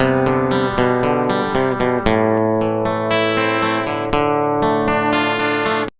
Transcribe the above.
Música